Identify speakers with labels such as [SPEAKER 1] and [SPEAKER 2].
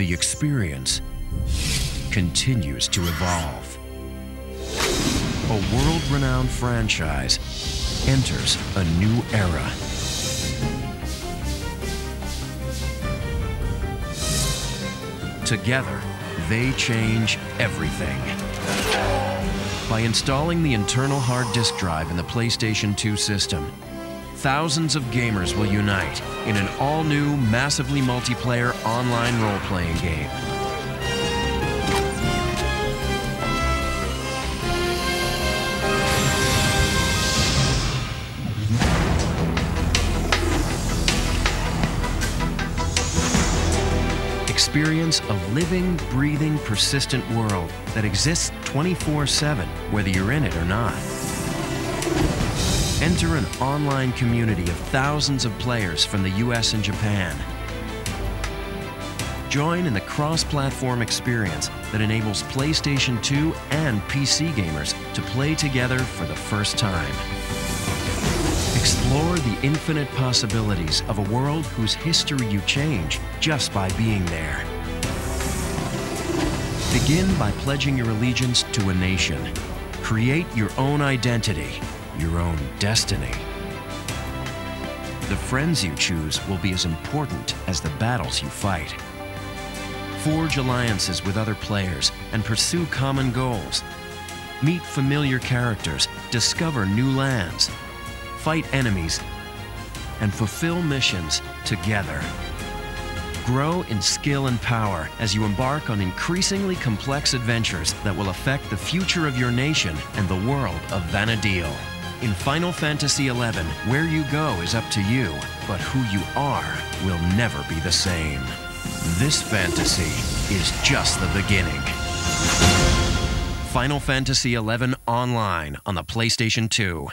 [SPEAKER 1] The experience continues to evolve. A world-renowned franchise enters a new era. Together, they change everything. By installing the internal hard disk drive in the PlayStation 2 system, thousands of gamers will unite in an all-new, massively multiplayer online role-playing game. Experience a living, breathing, persistent world that exists 24 7, whether you're in it or not. Enter an online community of thousands of players from the US and Japan. Join in the cross platform experience that enables PlayStation 2 and PC gamers to play together for the first time. Explore the infinite possibilities of a world whose history you change just by being there. Begin by pledging your allegiance to a nation. Create your own identity, your own destiny. The friends you choose will be as important as the battles you fight. Forge alliances with other players and pursue common goals. Meet familiar characters, discover new lands, fight enemies, and fulfill missions together. Grow in skill and power as you embark on increasingly complex adventures that will affect the future of your nation and the world of Vana'diel. In Final Fantasy XI, where you go is up to you, but who you are will never be the same. This fantasy is just the beginning. Final Fantasy XI Online on the PlayStation 2.